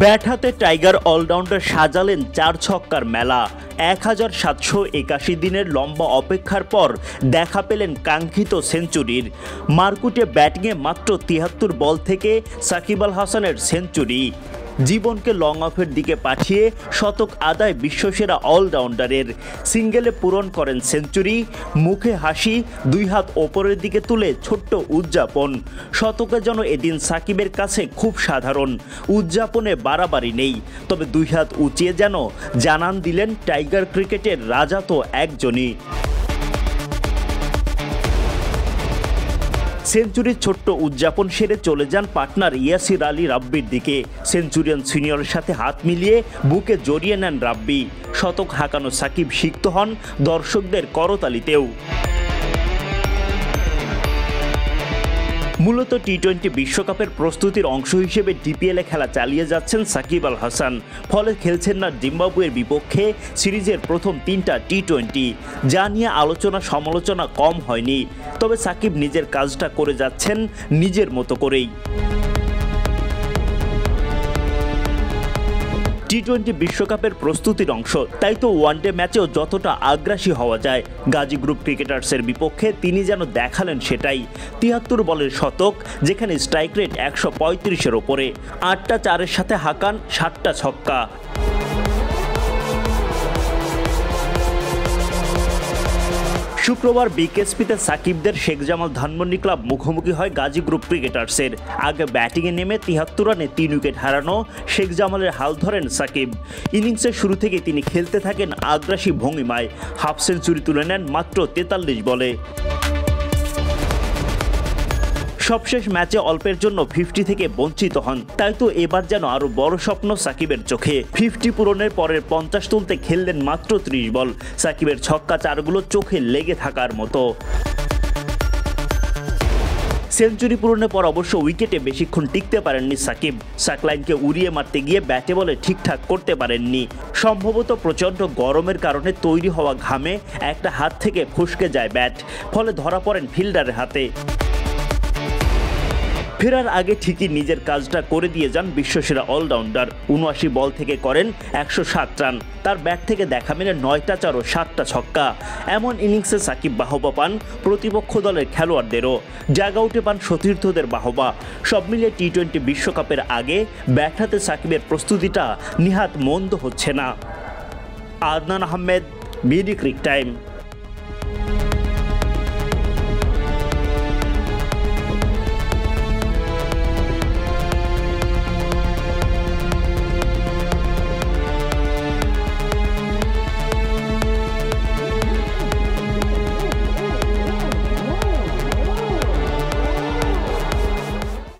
Bat হাতে tiger allrounder সাজালেন চার ছক্কার মেলা। এক হাজার সাতশো একাশি দিনের লম্বা অপেক্ষার পর দেখা পেলেন কাঙ্ক্ষিত সেঞ্চুরির। মারকুটে ব্যাটিংয়ে মাত্র তিয়াত্তর বল থেকে সাকিব আল হাসানের সেঞ্চুরি। জীবনকে লং অফের দিকে পাঠিয়ে শতক আদায় বিশ্বসেরা অলরাউন্ডারের সিঙ্গেলে পূরণ করেন সেঞ্চুরি মুখে হাসি, দুই হাত ওপরের দিকে তুলে ছোট্ট উদযাপন। শতকে যেন এদিন সাকিবের কাছে খুব সাধারণ। উদযাপনে বাড়াবাড়ি নেই। তবে দুই হাত উঁচিয়ে যেন জানান দিলেন টাইগার ক্রিকেটের রাজা তো একজনই। সেঞ্চুরির ছোট্ট উদযাপন সেরে চলে যান পার্টনার ইয়াসির আলী রাব্বির দিকে। সেঞ্চুরিয়ান সিনিয়রের সাথে হাত মিলিয়ে বুকে জড়িয়ে নেন রাব্বি। শতক হাঁকানো সাকিব সিক্ত হন দর্শকদের করতালিতেও। মূলত টি টোয়েন্টি বিশ্বকাপের প্রস্তুতির অংশ হিসেবে ডিপিএলে খেলা চালিয়ে যাচ্ছেন সাকিব আল হাসান। ফলে খেলছেন না জিম্বাবুয়ের বিপক্ষে সিরিজের প্রথম তিনটা টি টোয়েন্টি যা নিয়ে আলোচনা সমালোচনা কম হয়নি। তবে সাকিব নিজের কাজটা করে যাচ্ছেন নিজের মতো করেই। টি টোয়েন্টি বিশ্বকাপের প্রস্তুতির অংশ। তাই তো ওয়ানডে ম্যাচেও যতটা আগ্রাসী হওয়া যায়। গাজী গ্রুপ ক্রিকেটার্সের বিপক্ষে তিনি যেন দেখালেন সেটাই। তিয়াত্তর বলের শতক, যেখানে স্ট্রাইক রেট একশো পঁয়ত্রিশের ওপরে। আটটা চারের সাথে হাকান, সাতটা ছক্কা। শুক্রবার বিকেএসপিতে সাকিবদের শেখ জামাল ধানমন্ডি ক্লাব মুখোমুখি হয় গাজী গ্রুপ ক্রিকেটার্সের। আগে ব্যাটিংয়ে নেমে তিহাত্তর রানে তিন উইকেট হারানো শেখ জামালের হাল ধরেন সাকিব। ইনিংসের শুরু থেকে তিনি খেলতে থাকেন আগ্রাসী ভঙ্গিমায়। হাফ সেঞ্চুরি তুলে নেন মাত্র তেতাল্লিশ বলে। সবশেষ ম্যাচে অল্পের জন্য ফিফটি থেকে বঞ্চিত হন। তাই তো এবার যেন আরও বড় স্বপ্ন সাকিবের চোখে। ফিফটি পূরণের পরের পঞ্চাশ তুলতে খেললেন মাত্র ত্রিশ বল। সাকিবের ছক্কা চারগুলো চোখে লেগে থাকার মতো। সেঞ্চুরি পূরণের পর অবশ্য উইকেটে বেশিক্ষণ টিকতে পারেননি সাকিব। সাকলাইনকে উড়িয়ে মারতে গিয়ে ব্যাটে বলে ঠিকঠাক করতে পারেননি। সম্ভবত প্রচণ্ড গরমের কারণে তৈরি হওয়া ঘামে একটা হাত থেকে ফসকে যায় ব্যাট। ফলে ধরা পড়েন ফিল্ডারের হাতে। ফেরার আগে ঠিকই নিজের কাজটা করে দিয়ে যান বিশ্বসেরা অলরাউন্ডার। উনআশি বল থেকে করেন একশো সাত রান। তার ব্যাট থেকে দেখা মেলে নয়টা চার ও সাতটা ছক্কা। এমন ইনিংসে সাকিব বাহবা পান প্রতিপক্ষ দলের খেলোয়াড়দেরও। জাগ আউটে পান সতীর্থদের বাহবা। সব মিলিয়ে টি টোয়েন্টি বিশ্বকাপের আগে ব্যাট হাতে সাকিবের প্রস্তুতিটা নিহাত মন্দ হচ্ছে না। Adnan Ahmed, BD cric time.